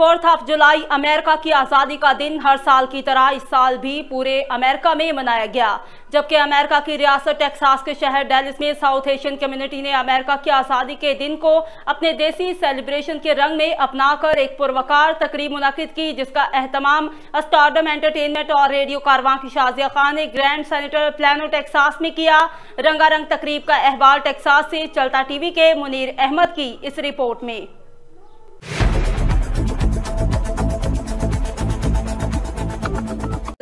Fourth of July America की आज़ादी का दिन हर साल की तरह इस साल भी पूरे अमेरिका में मनाया गया। जबकि अमेरिका की रियासत टेक्सास के शहर डेलिस में साउथ एशियन कम्युनिटी ने अमेरिका की आज़ादी के दिन को अपने देसी सेलिब्रेशन के रंग में अपनाकर एक पुरवकार तकरीब मुनद की, जिसका अहतमाम स्टारडम एंटरटेनमेंट और रेडियो कारवां की शाजिया खान ने ग्रैंड सेनेटर प्लानो टेक्सास में किया। रंगारंग तकरीब का अहवाल टेक्सास से चलता टीवी के मुनीर अहमद की इस रिपोर्ट में।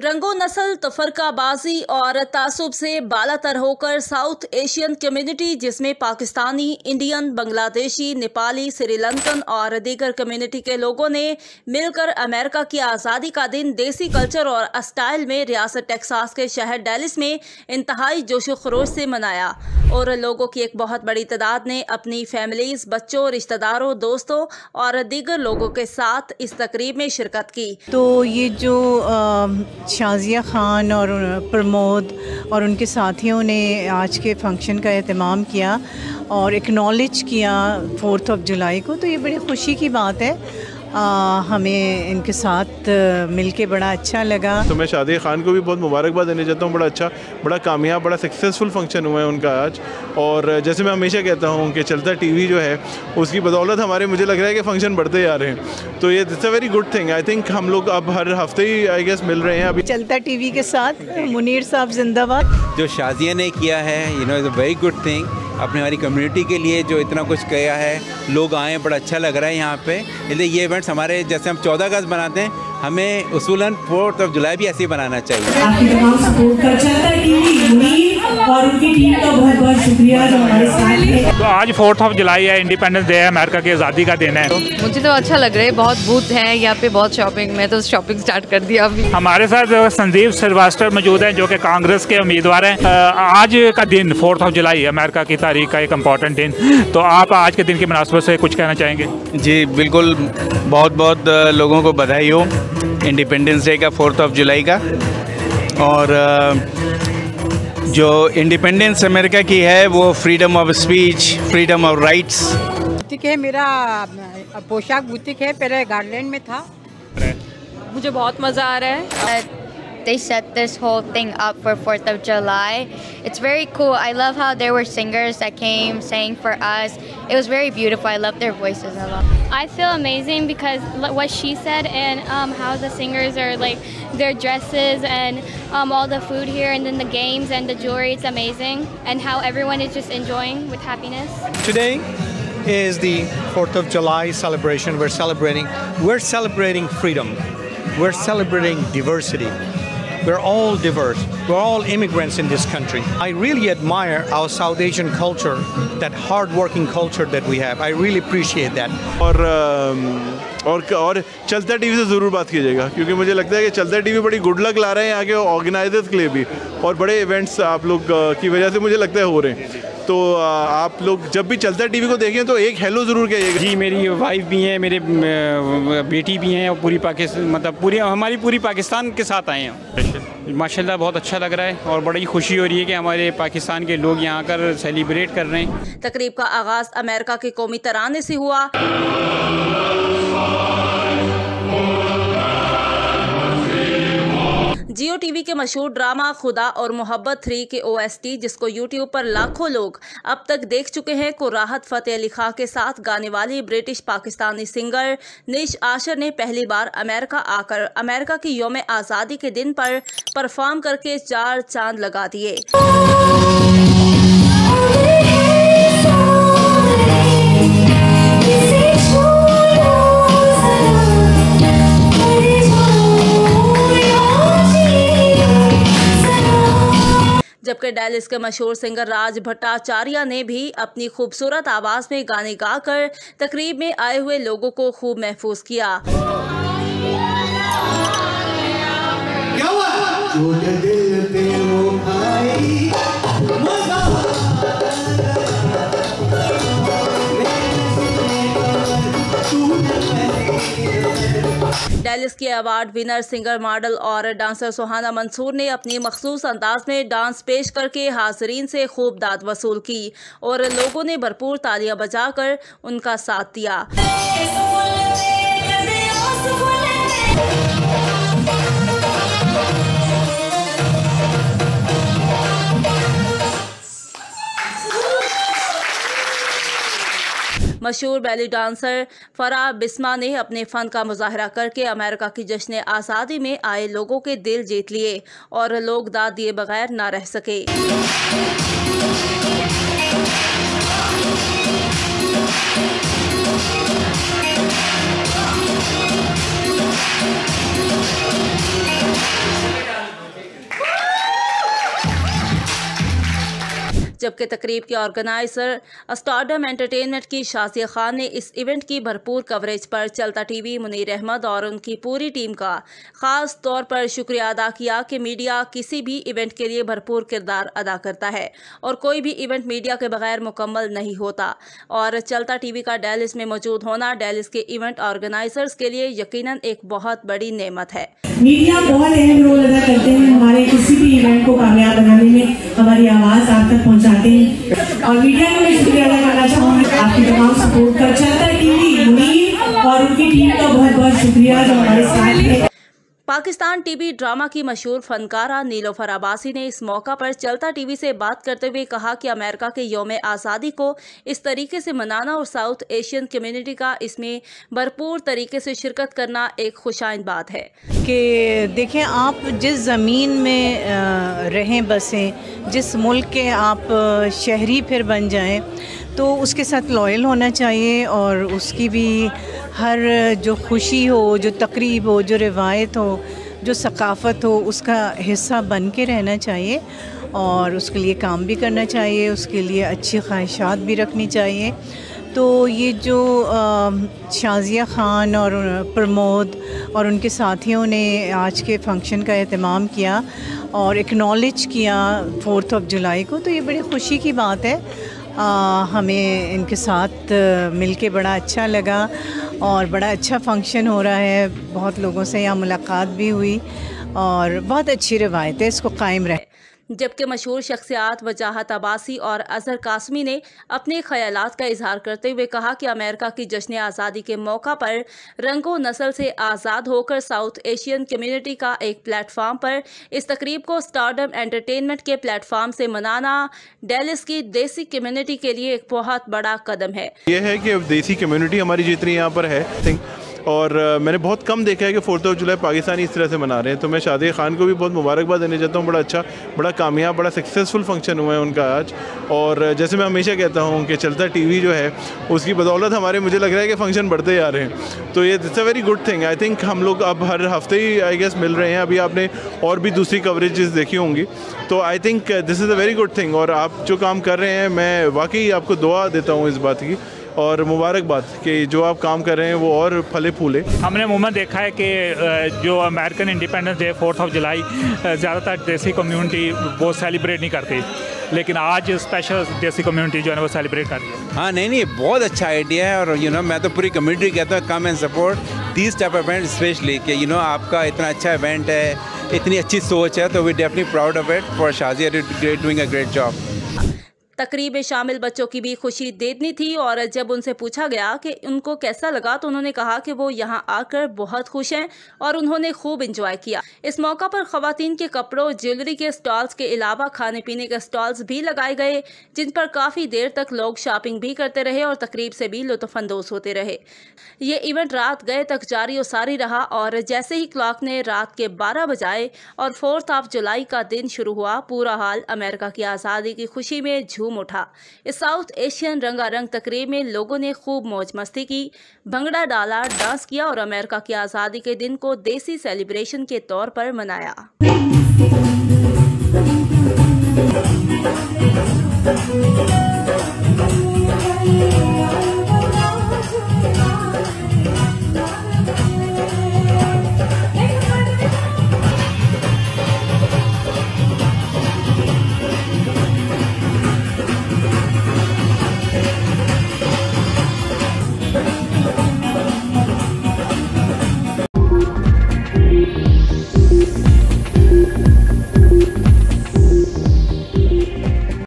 रंगो नस्ल, तफरकाबाजी और तासुब से बालातर होकर साउथ एशियन कम्युनिटी, जिसमें पाकिस्तानी, इंडियन, बांग्लादेशी, नेपाली, श्रीलंकन और दीगर कम्युनिटी के लोगों ने मिलकर अमेरिका की आज़ादी का दिन देसी कल्चर और स्टाइल में रियासत टेक्सास के शहर डेलिस में इंतहाई जोशो खरोश से मनाया। और लोगों की एक बहुत बड़ी तादाद ने अपनी फैमिलीज़, बच्चों, रिश्तेदारों, दोस्तों और दीगर लोगों के साथ इस तकरीब में शिरकत की। तो ये जो शाजिया ख़ान और प्रमोद और उनके साथियों ने आज के फ़ंक्शन का अहतमाम किया और एक्नॉलेज किया फोर्थ ऑफ़ जुलाई को। तो ये बड़ी खुशी की बात है। आ, हमें इनके साथ मिल के बड़ा अच्छा लगा। तो मैं शादी खान को भी बहुत मुबारकबाद देने चाहता हूँ बड़ा अच्छा बड़ा कामयाब बड़ा सक्सेसफुल फ़ंक्शन हुआ है उनका आज। और जैसे मैं हमेशा कहता हूँ कि चलता टीवी जो है उसकी बदौलत हमारे मुझे लग रहा है कि फ़ंक्शन बढ़ते जा रहे हैं। तो ये it's a very good thing I think हम लोग अब हर हफ़्ते ही आई गेस मिल रहे हैं अभी। चलता टीवी के साथ मुनीर साहब जिंदाबाद। जो शाजिया ने किया है you know is a very good thing अपनी हमारी कम्युनिटी के लिए जो इतना कुछ किया है, लोग आए बड़ा अच्छा लग रहा है यहाँ पे। इसलिए ये इवेंट्स हमारे, जैसे हम चौदह अगस्त बनाते हैं, हमें उसूलन फोर्थ ऑफ़ जुलाई भी ऐसे ही बनाना चाहिए। और उनकी टीम का बहुत बहुत शुक्रिया जो हमारे साथ है तो आज फोर्थ ऑफ़ जुलाई है इंडिपेंडेंस डे है अमेरिका की आज़ादी का दिन है। मुझे तो अच्छा लग रहा है बहुत बूथ है यहाँ पे बहुत शॉपिंग मैं तो शॉपिंग स्टार्ट कर दिया अभी। हमारे साथ संजीव श्रीवास्तव मौजूद हैं जो कि कांग्रेस के उम्मीदवार हैं। आज का दिन फोर्थ ऑफ़ जुलाई अमेरिका की तारीख का एक इंपॉर्टेंट दिन। तो आप आज के दिन की मुनासबत से कुछ कहना चाहेंगे? जी बिल्कुल बहुत बहुत लोगों को बधाई हो इंडिपेंडेंस डे का फोर्थ ऑफ़ जुलाई का। और जो इंडिपेंडेंस अमेरिका की है वो freedom of speech freedom of rights boutique है मेरा पोशाक बुटीक है पहले गार्डलैंड में था। मुझे बहुत मज़ा आ रहा है। They set this whole thing up for 4th of July. It's very cool. I love how there were singers that came, sang for us. It was very beautiful. I love their voices a lot. I feel amazing because what she said and um, how the singers are like their dresses and um, all the food here and then the games and the jewelry. It's amazing and how everyone is just enjoying with happiness. Today is the 4th of July celebration. We're celebrating, we're celebrating freedom. We're celebrating diversity. We're all diverse. We're all immigrants in this country. I really admire our South Asian culture, that hard-working culture that we have. I really appreciate that. और और और चलता TV से ज़रूर बात कीजिएगा क्योंकि मुझे लगता है कि चलता टीवी बड़ी गुड लक ला रहे हैं यहाँ के ऑर्गेनाइजर्स के लिए भी और बड़े इवेंट्स आप लोग की वजह से मुझे लगता है हो रहे हैं। तो आप लोग जब भी चलता टीवी को देखें तो एक हेलो ज़रूर कहिएगा। जी मेरी वाइफ भी हैं मेरे बेटी भी हैं और पूरी पाकिस्तान मतलब पूरी हमारी पूरी पाकिस्तान के साथ आए हैं। माशाल्लाह बहुत अच्छा लग रहा है और बड़ी खुशी हो रही है कि हमारे पाकिस्तान के लोग यहाँ आकर सेलिब्रेट कर रहे हैं। तकरीब का आगाज़ अमेरिका के कौमी तराने से हुआ। जियो टीवी के मशहूर ड्रामा खुदा और मोहब्बत थ्री के ओएसटी जिसको यूट्यूब पर लाखों लोग अब तक देख चुके हैं, को राहत फतेह अली खां के साथ गाने वाली ब्रिटिश पाकिस्तानी सिंगर निश आशर ने पहली बार अमेरिका आकर, अमेरिका की योम आज़ादी के दिन पर परफॉर्म करके चार चाँद लगा दिए। जबकि डेलिस के मशहूर सिंगर राज भट्टाचार्य ने भी अपनी खूबसूरत आवाज़ में गाने गाकर तकरीब में आए हुए लोगों को खूब महफूज किया। के अवार्ड विनर सिंगर मॉडल और डांसर सुहाना मंसूर ने अपनी मखसूस अंदाज में डांस पेश करके हाजरीन से खूब दाद वसूल की और लोगों ने भरपूर तालियाँ बजाकर उनका साथ दिया। मशहूर बैली डांसर फराह बिस्मा ने अपने फन का मुजाहरा करके अमेरिका की जश्न आज़ादी में आए लोगों के दिल जीत लिए और लोग दाद दिए बगैर ना रह सके। जबकि तकरीब के ऑर्गेनाइजर स्टारडम एंटरटेनमेंट की शाजिया खान ने इस इवेंट की भरपूर कवरेज पर चलता टीवी मुनीर अहमद और उनकी पूरी टीम का ख़ास तौर पर शुक्रिया अदा किया कि मीडिया किसी भी इवेंट के लिए भरपूर किरदार अदा करता है और कोई भी इवेंट मीडिया के बगैर मुकम्मल नहीं होता। और चलता टीवी का डेलिस में मौजूद होना डेलिस के इवेंट ऑर्गेनाइजर्स के लिए यकीनन एक बहुत बड़ी नेमत है। मीडिया बहुत अहम रोल अदा करते हैं हमारे किसी भी इवेंट को कामयाब बनाने में। हमारी आवाज़ आप तक पहुंचाते हैं। और मीडिया को मैं शुक्रिया करना चाहूँगी। आपकी तमाम सपोर्ट का। चलता टीवी और उनकी टीम का बहुत बहुत शुक्रिया। पाकिस्तान टीवी ड्रामा की मशहूर फनकारा नीलोफर अब्बासी ने इस मौका पर चलता टीवी से बात करते हुए कहा कि अमेरिका के योम आज़ादी को इस तरीके से मनाना और साउथ एशियन कम्युनिटी का इसमें भरपूर तरीके से शिरकत करना एक खुशाइन बात है। कि देखें, आप जिस ज़मीन में रहें, बसें, जिस मुल्क के आप शहरी फिर बन जाएँ तो उसके साथ लॉयल होना चाहिए और उसकी भी हर जो खुशी हो जो तकरीब हो जो रिवायत हो जो सकाफ़त हो उसका हिस्सा बन के रहना चाहिए और उसके लिए काम भी करना चाहिए उसके लिए अच्छी ख्वाहिशात भी रखनी चाहिए। तो ये जो शाजिया ख़ान और प्रमोद और उनके साथियों ने आज के फ़ंक्शन का अहतमाम किया और एक्नॉलेज किया फोर्थ ऑफ़ जुलाई को तो ये बड़ी खुशी की बात है। आ, हमें इनके साथ मिल के बड़ा अच्छा लगा। और बड़ा अच्छा फ़ंक्शन हो रहा है। बहुत लोगों से यहाँ मुलाकात भी हुई और बहुत अच्छी रवायत है इसको कायम रहे जबकि मशहूर शख्सियात वजाहत अब्बासी और अजहर कासमी ने अपने ख्याल का इजहार करते हुए कहा कि अमेरिका की जश्न आज़ादी के मौका पर रंगो नस्ल से आज़ाद होकर साउथ एशियन कम्युनिटी का एक प्लेटफार्म पर इस तकरीब को स्टारडम एंटरटेनमेंट के प्लेटफार्म से मनाना, डेलिस की देसी कम्युनिटी के लिए एक बहुत बड़ा कदम है। ये है कि देसी कम्युनिटी हमारी जितनी यहाँ पर है और मैंने बहुत कम देखा है कि फोर्थ ऑफ़ जुलाई पाकिस्तानी इस तरह से मना रहे हैं। तो मैं शादी खान को भी बहुत मुबारकबाद देने चाहता हूँ। बड़ा अच्छा बड़ा कामयाब, बड़ा सक्सेसफुल फ़ंक्शन हुआ है उनका आज। और जैसे मैं हमेशा कहता हूँ कि चलता टीवी जो है, उसकी बदौलत हमारे, मुझे लग रहा है कि फ़ंक्शन बढ़ते जा रहे हैं। तो ये it's a very good thing I think हम लोग अब हर हफ़्ते ही आई गेस मिल रहे हैं। अभी आपने और भी दूसरी कवरेजेस देखी होंगी। तो I think this is a very good thing और आप जो काम कर रहे हैं, मैं वाकई आपको दुआ देता हूँ इस बात की और मुबारकबाद कि जो आप काम कर रहे हैं वो और फले फूले। हमने अमूमन देखा है कि जो American independence day fourth of July ज़्यादातर देसी कम्युनिटी वो सेलिब्रेट नहीं करती। लेकिन आज स्पेशल देसी कम्युनिटी जो है वो सेलिब्रेट कर रही है। हाँ नहीं नहीं बहुत अच्छा आइडिया है और यू you नो know, मैं तो पूरी कम्युनिटी कहता हूँ come and support this type event specially कि यू नो आपका इतना अच्छा इवेंट है इतनी अच्छी सोच है तो we definitely proud of it for Shazia doing a great job तकरीब में शामिल बच्चों की भी खुशी देनी थी और जब उनसे पूछा गया कि उनको कैसा लगा तो उन्होंने कहा कि वो यहाँ आकर बहुत खुश हैं और उन्होंने खूब इंजॉय किया। इस मौका पर खातन के कपड़ों ज्वेलरी के स्टॉल्स के अलावा खाने पीने के स्टॉल्स भी लगाए गए, जिन पर काफ़ी देर तक लोग शॉपिंग भी करते रहे और तकरीब से भी लुत्फानंदोज होते रहे। ये इवेंट रात गए तक जारी और सारी रहा और जैसे ही क्लॉक ने रात के बारह बजाए और फोर्थ ऑफ़ जुलाई का दिन शुरू हुआ, पूरा हाल अमेरिका की आज़ादी की खुशी में झूम झूम उठा इस साउथ एशियन रंगारंग तकरीब में लोगों ने खूब मौज मस्ती की भंगड़ा डाला, डांस किया और अमेरिका की आज़ादी के दिन को देसी सेलिब्रेशन के तौर पर मनाया.